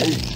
Hey.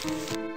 The